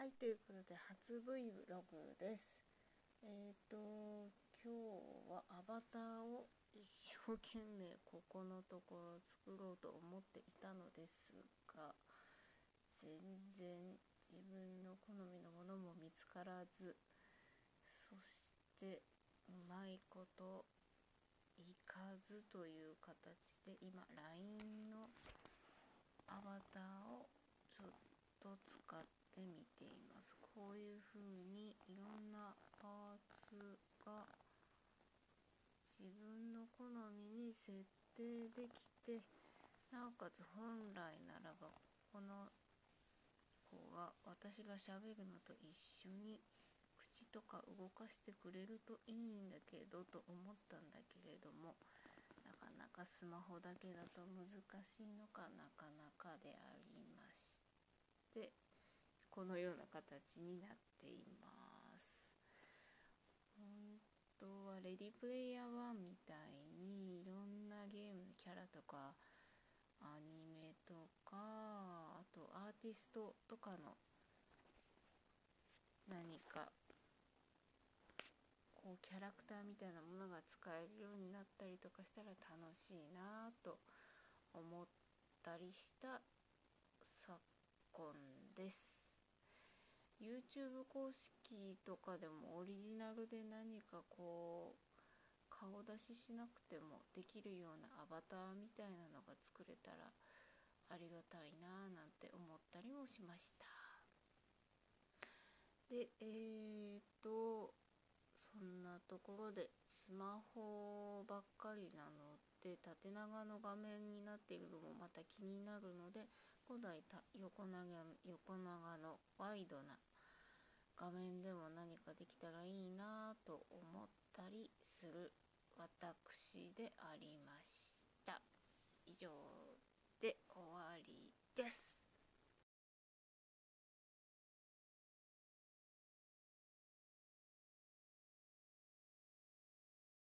はいということで初 Vlog です。えっ、ー、と今日はアバターを一生懸命ここのところ作ろうと思っていたのですが全然自分の好みのものも見つからずそしてうまいこといかずという形で今 LINE のアバターをずっと使ってってみています。こういう風にいろんなパーツが自分の好みに設定できてなおかつ本来ならばこの子が私がしゃべるのと一緒に口とか動かしてくれるといいんだけどと思ったんだけれどもなかなかスマホだけだと難しいのかなかなかでありましてこのような形になっています本当はレディプレイヤー1みたいにいろんなゲームのキャラとかアニメとかあとアーティストとかの何かこうキャラクターみたいなものが使えるようになったりとかしたら楽しいなと思ったりした昨今です。YouTube 公式とかでもオリジナルで何かこう顔出ししなくてもできるようなアバターみたいなのが作れたらありがたいなぁなんて思ったりもしました。でえー、っとそんなところでスマホばっかりなので縦長の画面になっているのもまた気になるので古代横長横長のワイドな画面でも何かできたらいいなと思ったりする私でありました。以上。